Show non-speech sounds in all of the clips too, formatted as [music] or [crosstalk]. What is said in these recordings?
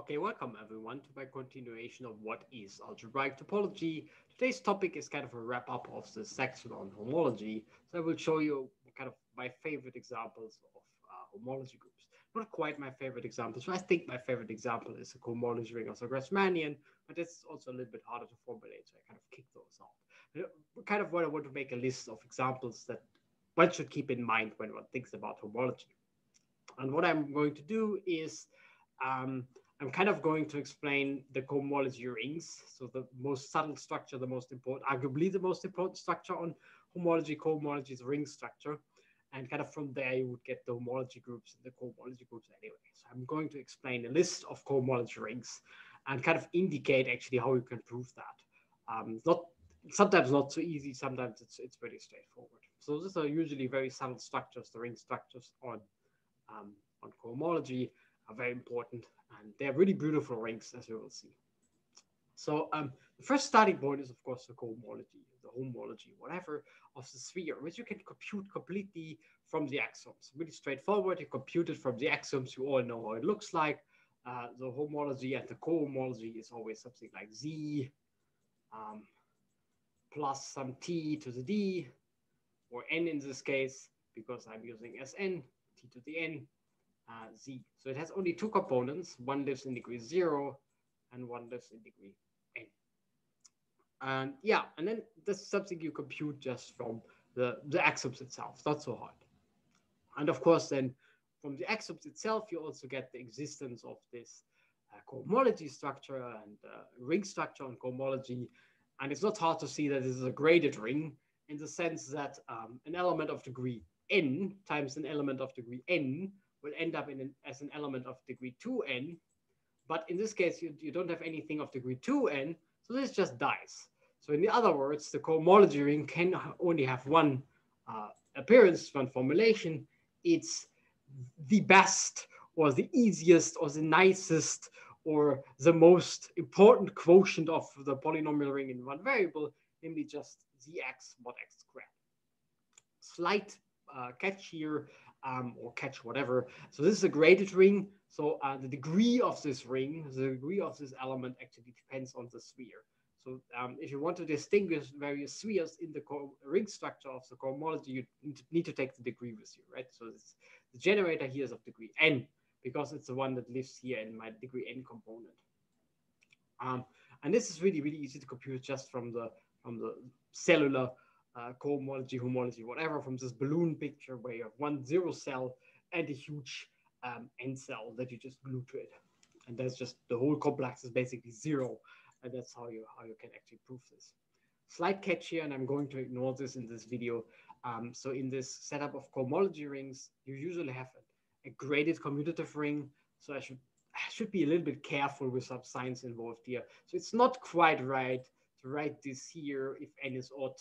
Okay, welcome everyone to my continuation of what is algebraic topology. Today's topic is kind of a wrap up of the section on homology. So I will show you kind of my favorite examples of uh, homology groups. Not quite my favorite example. So I think my favorite example is the cohomology ring of the Grassmannian, but it's also a little bit harder to formulate. So I kind of kick those out. Uh, kind of what I want to make a list of examples that one should keep in mind when one thinks about homology. And what I'm going to do is um, I'm kind of going to explain the cohomology rings. So the most subtle structure, the most important, arguably the most important structure on homology, cohomology is ring structure. And kind of from there, you would get the homology groups and the cohomology groups anyway. So I'm going to explain a list of cohomology rings and kind of indicate actually how you can prove that. Um, not sometimes not so easy, sometimes it's, it's pretty straightforward. So these are usually very subtle structures, the ring structures on, um, on cohomology are very important and they're really beautiful rings as we will see. So um, the first starting point is of course the cohomology, the homology, whatever of the sphere, which you can compute completely from the axioms. Really straightforward, you compute it from the axioms, you all know how it looks like. Uh, the homology and the cohomology is always something like z um, plus some t to the d, or n in this case, because I'm using Sn, t to the n, uh, z. So it has only two components. One lives in degree zero and one lives in degree n. And yeah, and then is something you compute just from the, the axioms itself. Not so hard. And of course, then from the axioms itself, you also get the existence of this uh, cohomology structure and uh, ring structure on cohomology. And it's not hard to see that this is a graded ring in the sense that um, an element of degree n times an element of degree n will end up in an, as an element of degree 2n. But in this case, you, you don't have anything of degree 2n, so this just dies. So in other words, the cohomology ring can only have one uh, appearance, one formulation. It's the best or the easiest or the nicest or the most important quotient of the polynomial ring in one variable, namely just zx mod x squared. Slight uh, catch here, um, or catch whatever. So this is a graded ring. So uh, the degree of this ring, the degree of this element actually depends on the sphere. So um, if you want to distinguish various spheres in the ring structure of the cohomology, you need to take the degree with you, right? So the generator here is of degree n because it's the one that lives here in my degree n component. Um, and this is really, really easy to compute just from the from the cellular uh, cohomology, homology, whatever, from this balloon picture where you have one zero cell and a huge um, n cell that you just glue to it. And that's just the whole complex is basically zero. And that's how you how you can actually prove this. Slight catch here, and I'm going to ignore this in this video. Um, so in this setup of cohomology rings, you usually have a, a graded commutative ring. So I should I should be a little bit careful with some signs involved here. So it's not quite right to write this here if n is odd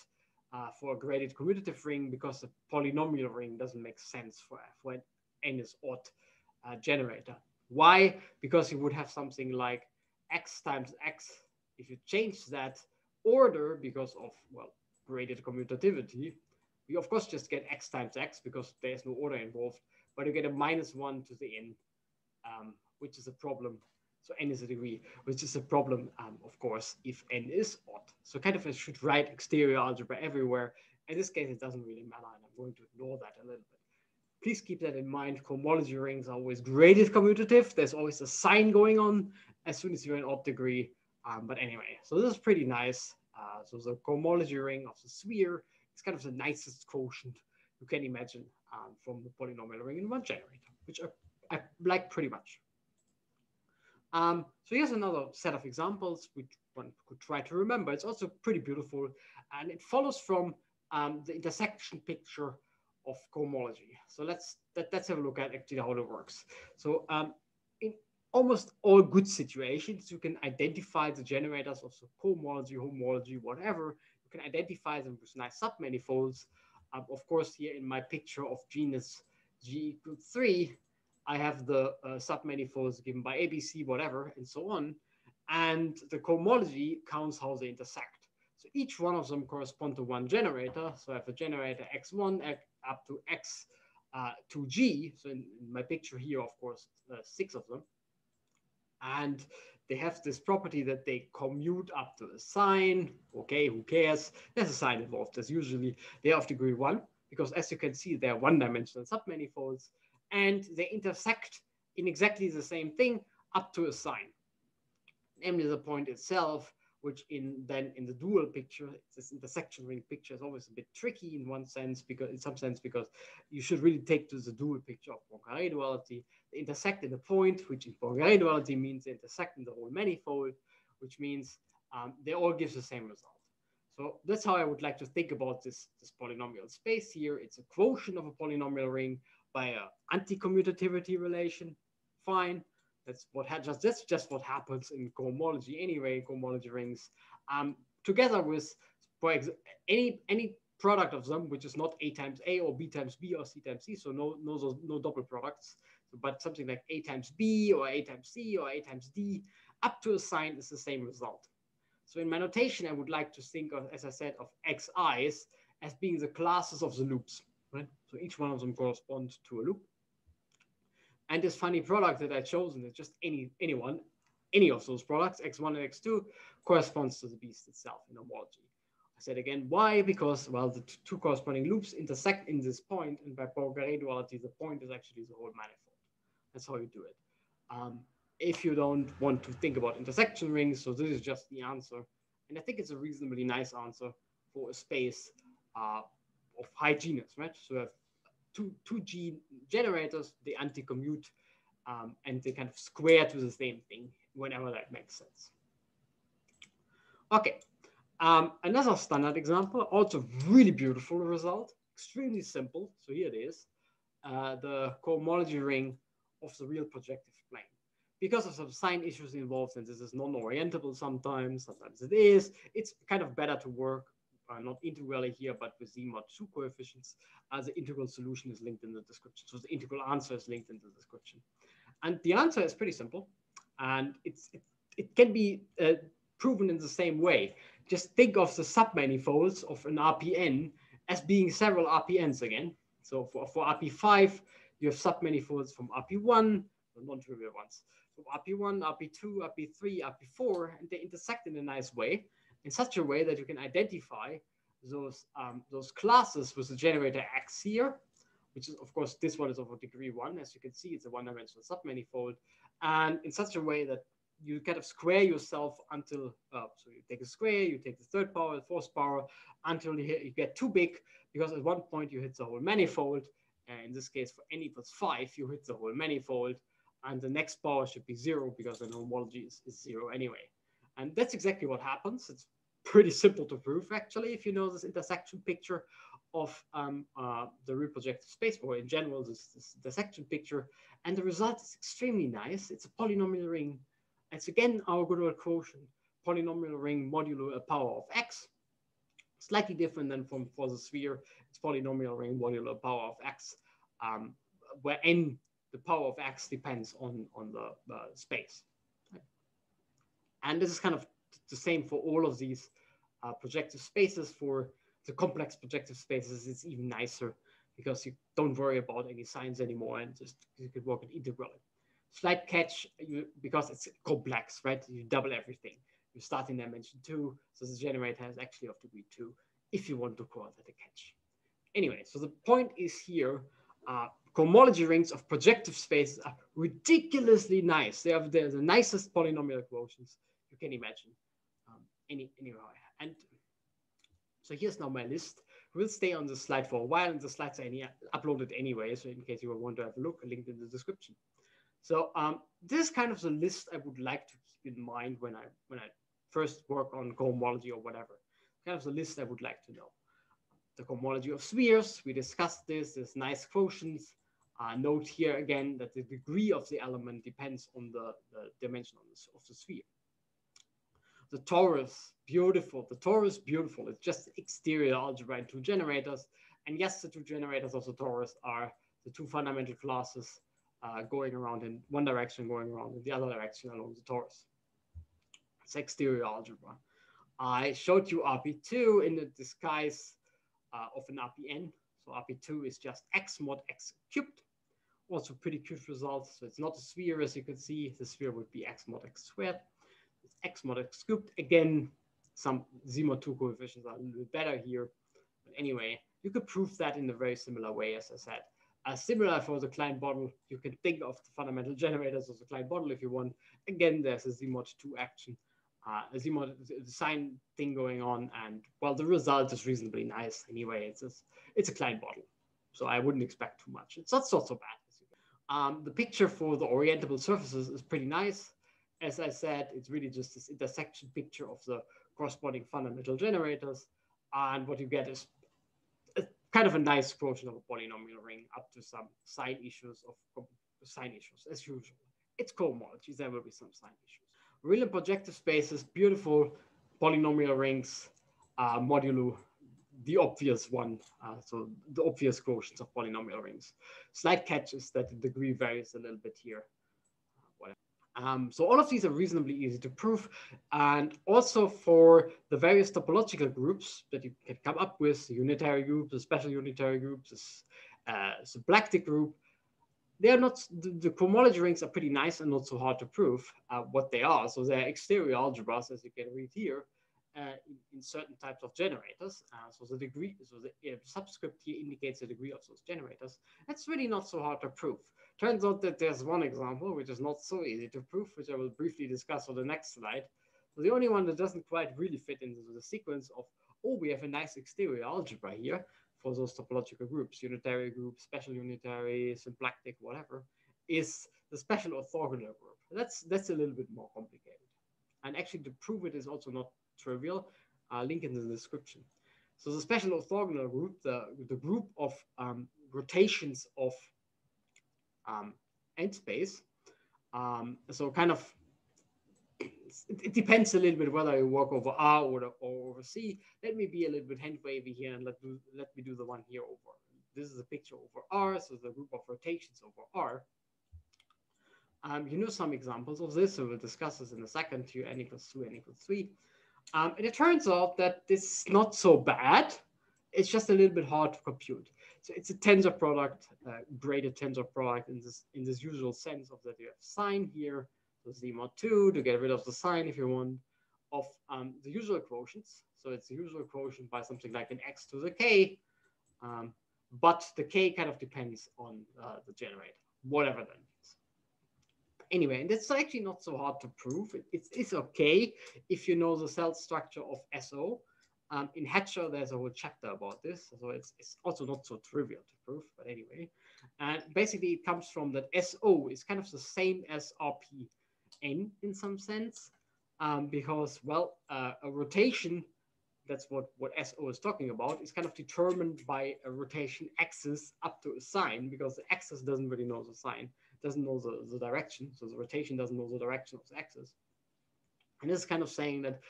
uh, for a graded commutative ring because the polynomial ring doesn't make sense for, for an n is odd uh, generator. Why? Because you would have something like x times x. If you change that order because of, well, graded commutativity, you of course just get x times x because there's no order involved, but you get a minus one to the n, um, which is a problem so n is a degree, which is a problem, um, of course, if n is odd. So kind of I should write exterior algebra everywhere. In this case, it doesn't really matter, and I'm going to ignore that a little bit. Please keep that in mind. Cohomology rings are always graded commutative. There's always a sign going on as soon as you're in odd degree. Um, but anyway, so this is pretty nice. Uh, so the cohomology ring of the sphere is kind of the nicest quotient you can imagine um, from the polynomial ring in one generator, which I, I like pretty much. Um, so here's another set of examples which one could try to remember. It's also pretty beautiful and it follows from um, the intersection picture of cohomology. So let's let, let's have a look at actually how it works. So um, in almost all good situations, you can identify the generators of the cohomology, homology, whatever. You can identify them with nice submanifolds. Um, of course, here in my picture of genus G equals three, I have the uh, submanifolds given by ABC, whatever, and so on. And the cohomology counts how they intersect. So each one of them correspond to one generator. So I have a generator X1 up to X uh, to G. So in, in, my picture here, of course, uh, six of them. And they have this property that they commute up to a sign. Okay, who cares? There's a sign involved. There's usually they are of degree one because as you can see, they're one-dimensional submanifolds and they intersect in exactly the same thing up to a sign. Namely the point itself, which in then in the dual picture, this intersection ring picture is always a bit tricky in one sense, because in some sense, because you should really take to the dual picture of Poincare duality. They intersect in a point, which in Poincare duality means they intersect in the whole manifold, which means um, they all give the same result. So that's how I would like to think about this, this polynomial space here. It's a quotient of a polynomial ring by an anti-commutativity relation. Fine. That's what just that's just what happens in cohomology anyway. Cohomology rings, um, together with any any product of them, which is not a times a or b times b or c times c. So no no no double products, but something like a times b or a times c or a times d up to a sign is the same result. So in my notation, I would like to think of, as I said, of xi's as being the classes of the loops. So each one of them corresponds to a loop. And this funny product that I've chosen is just any anyone, any of those products, x1 and x2, corresponds to the beast itself in homology. I said again, why? Because, well, the two corresponding loops intersect in this point, and by Poincare duality, the point is actually the whole manifold. That's how you do it. Um, if you don't want to think about intersection rings, so this is just the answer. And I think it's a reasonably nice answer for a space uh, of high genus, right? So you have two, two G generators, they anti-commute, um, and they kind of square to the same thing whenever that makes sense. Okay, um, another standard example, also really beautiful result, extremely simple. So here it is, uh, the cohomology ring of the real projective plane. Because of some sign issues involved, and this is non-orientable sometimes, sometimes it is, it's kind of better to work uh, not integrally here, but with the mod 2 coefficients, uh, the integral solution is linked in the description. So the integral answer is linked in the description. And the answer is pretty simple. And it's, it, it can be uh, proven in the same way. Just think of the submanifolds of an RPN as being several RPNs again. So for, for RP5, you have submanifolds from RP1, the non-trivial ones, from RP1, RP2, RP3, RP4, and they intersect in a nice way in such a way that you can identify those, um, those classes with the generator X here, which is, of course, this one is of a degree one. As you can see, it's a one-dimensional submanifold. And in such a way that you kind of square yourself until, uh, so you take a square, you take the third power, the fourth power, until you, you get too big, because at one point you hit the whole manifold. And in this case, for n equals five, you hit the whole manifold. And the next power should be zero because the homology is, is zero anyway. And that's exactly what happens. It's pretty simple to prove, actually, if you know this intersection picture of um, uh, the real projective space, or in general, this, this intersection picture. And the result is extremely nice. It's a polynomial ring. It's again our good old quotient, polynomial ring modulo a power of x. Slightly different than from for the sphere. It's polynomial ring modulo a power of x, um, where n, the power of x, depends on, on the uh, space. And this is kind of the same for all of these uh, projective spaces. For the complex projective spaces, it's even nicer because you don't worry about any signs anymore and just you can work it integrally. Slight catch, you, because it's complex, right? You double everything. You start in dimension two, so the generator is actually of degree two, if you want to call that a catch. Anyway, so the point is here, uh, cohomology rings of projective spaces are ridiculously nice. They have the, the nicest polynomial quotients can imagine um, any, anywhere. And so here's now my list. We'll stay on the slide for a while and the slides are any, uploaded anyway. So in case you want to have a look, a link in the description. So um, this is kind of the list I would like to keep in mind when I, when I first work on cohomology or whatever. Kind of the list I would like to know. The cohomology of spheres, we discussed this, there's nice quotients. Uh, note here again that the degree of the element depends on the, the dimension of the, of the sphere the torus, beautiful. The torus, beautiful. It's just exterior algebra and two generators. And yes, the two generators of the torus are the two fundamental classes uh, going around in one direction, going around in the other direction along the torus. It's exterior algebra. I showed you RP2 in the disguise uh, of an RPN. So RP2 is just x mod x cubed, also pretty cute results. So it's not a sphere, as you can see. The sphere would be x mod x squared. X mod x cubed. Again, some z mod 2 coefficients are a little bit better here. But anyway, you could prove that in a very similar way, as I said. Uh, similar for the Klein bottle, you can think of the fundamental [laughs] generators of the Klein bottle if you want. Again, there's a z mod 2 action, uh, a z mod sign thing going on. And well, the result is reasonably nice anyway. It's a, it's a Klein bottle. So I wouldn't expect too much. It's not so, so bad. Um, the picture for the orientable surfaces is pretty nice. As I said, it's really just this intersection picture of the corresponding fundamental generators. And what you get is a, kind of a nice quotient of a polynomial ring up to some sign issues of sign issues as usual. It's cohomology, there will be some sign issues. Real and projective spaces, beautiful polynomial rings, uh, modulo the obvious one, uh, so the obvious quotients of polynomial rings. Slight catch is that the degree varies a little bit here. Um, so all of these are reasonably easy to prove. And also for the various topological groups that you can come up with, the unitary groups, the special unitary groups, this uh, symplectic group, they are not, the, the, cohomology rings are pretty nice and not so hard to prove uh, what they are. So they're exterior algebras, as you can read here uh, in, in, certain types of generators. Uh, so the degree, so the uh, subscript here indicates the degree of those generators. That's really not so hard to prove. Turns out that there's one example which is not so easy to prove, which I will briefly discuss on the next slide. So the only one that doesn't quite really fit into the sequence of, oh, we have a nice exterior algebra here for those topological groups, unitary group, special unitary, symplectic, whatever, is the special orthogonal group. That's, that's a little bit more complicated. And actually to prove it is also not trivial. Uh, link in the description. So the special orthogonal group, the, the group of um, rotations of um, n space. Um, so kind of, it, depends a little bit whether you work over R or, or over C. Let me be a little bit hand wavy here and let, let me do the one here over. This is a picture over R, so the group of rotations over R. Um, you know some examples of this, so we'll discuss this in a second. Here, n equals 2, n equals 3. Um, and it turns out that this is not so bad. It's just a little bit hard to compute. So it's a tensor product, uh, graded tensor product in this in this usual sense of that you have sign here, so z mod 2 to get rid of the sign if you want, of um, the usual quotients. So it's the usual quotient by something like an x to the k, um, but the k kind of depends on uh, the generator, whatever that means anyway, and it's actually not so hard to prove. It, it's, it's okay if you know the cell structure of SO. Um, in Hatcher, there's a whole chapter about this, so it's, it's also not so trivial to prove, but anyway. And basically, it comes from that SO is kind of the same as RPN in some sense, um, because, well, uh, a rotation, that's what, what SO is talking about, is kind of determined by a rotation axis up to a sign, because the axis doesn't really know the sign doesn't know the, the direction. So the rotation doesn't know the direction of the axis. And this is kind of saying that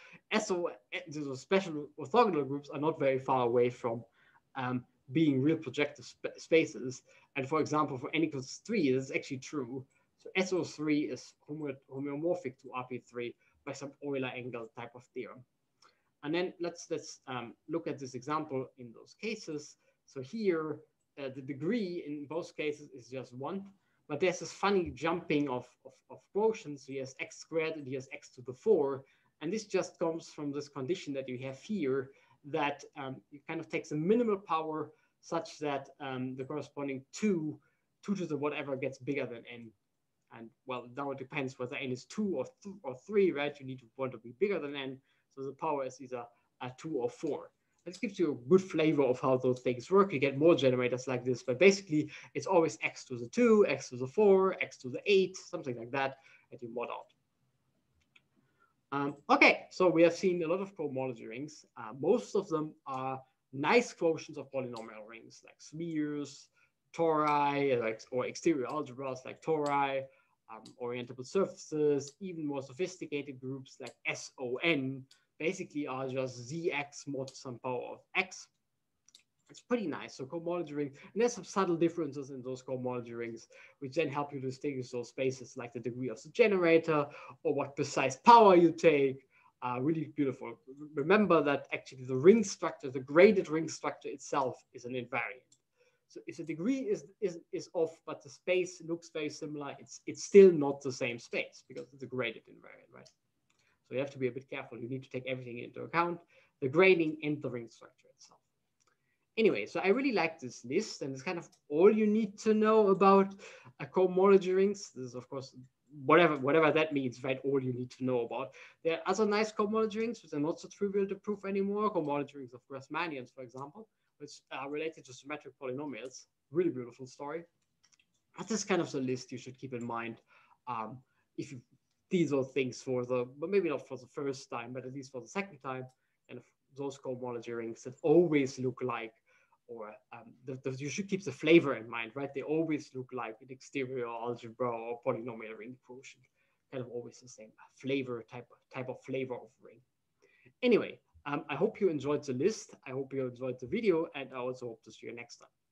SO, the special orthogonal groups are not very far away from um, being real projective sp spaces. And for example, for n equals 3, this is actually true. So SO3 is homeomorphic to RP3 by some Euler angle type of theorem. And then let's, let's um, look at this example in those cases. So here, uh, the degree in both cases is just 1. But there's this funny jumping of, of, of quotients. He has x squared and he has x to the 4. And this just comes from this condition that you have here that um, it kind of takes a minimal power such that um, the corresponding 2, 2 to the whatever gets bigger than n. And well, now it depends whether n is 2 or, th or 3, right? You need to want to be bigger than n. So the power is either a 2 or 4. This gives you a good flavor of how those things work. You get more generators like this, but basically it's always x to the 2, x to the 4, x to the 8, something like that, and you mod out. Um, okay, so we have seen a lot of cohomology rings. Uh, most of them are nice quotients of polynomial rings, like spheres, tori, like, or exterior algebras like tori, um, orientable surfaces, even more sophisticated groups like SON, basically are just zx mod some power of x. It's pretty nice. So cohomology rings, and there's some subtle differences in those cohomology rings, which then help you distinguish those spaces like the degree of the generator or what precise power you take. Uh, really beautiful. Remember that actually the ring structure, the graded ring structure itself is an invariant. So if the degree is, is, is off, but the space looks very similar, it's, it's still not the same space because it's a graded invariant, right? So you have to be a bit careful. You need to take everything into account, the grading and the ring structure itself. Anyway, so I really like this list and it's kind of all you need to know about a cohomology rings. This is of course whatever whatever that means, right? All you need to know about. There are other nice cohomology rings, which are not so trivial to prove anymore. Cohomology rings of Grassmannians, for example, which are related to symmetric polynomials. Really beautiful story. But this kind of the list you should keep in mind um, if you, these are things for the, but maybe not for the first time, but at least for the second time, and those cohomology rings that always look like or um, the, the, you should keep the flavor in mind, right? They always look like an exterior algebra or polynomial ring quotient, kind of always the same flavor type type of flavor of ring. Anyway, um, I hope you enjoyed the list. I hope you enjoyed the video, and I also hope to see you next time.